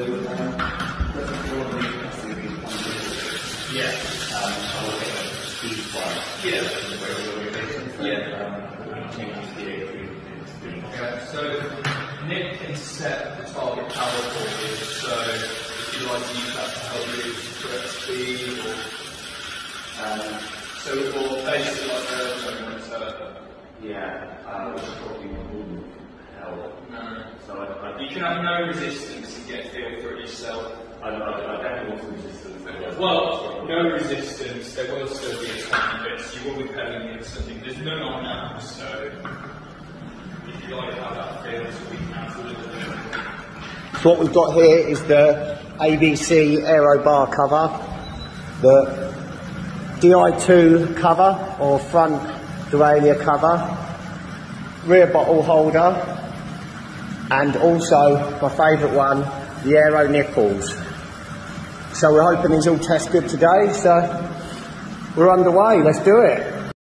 um, I will get. Yeah. Yeah. We're the A3 to speed. Okay, so Nick can set the target power for you, so if you'd like to use that to help you speed or so basically uh, help. No. So I, I, You can have no resistance and get a feel for it yourself. I, I, I definitely want some resistance. there. Well, no resistance, there will still be a tiny bit, so you will be pedaling into something. There's none on now, so if you like to have that feel, so we can add a little bit. So what we've got here is the ABC Aero Bar cover, the DI2 cover or front derailleur cover, rear bottle holder, and also my favourite one, the Aero nipples. So we're hoping these all test good today, so we're underway, let's do it.